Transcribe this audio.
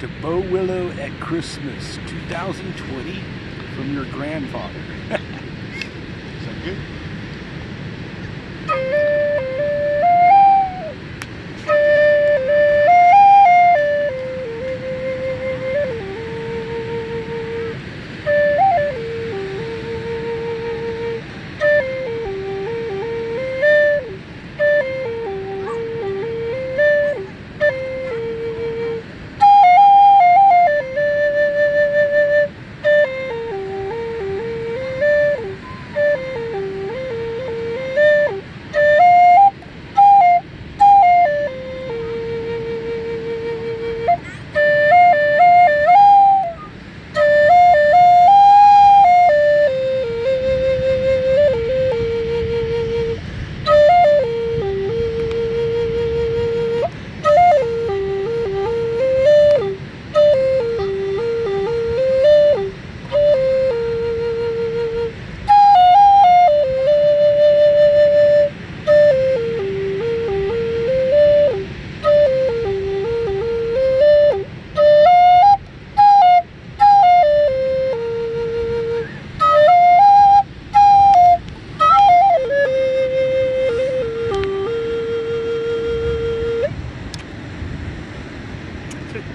to Bow Willow at Christmas 2020 from your grandfather. Is that good? it.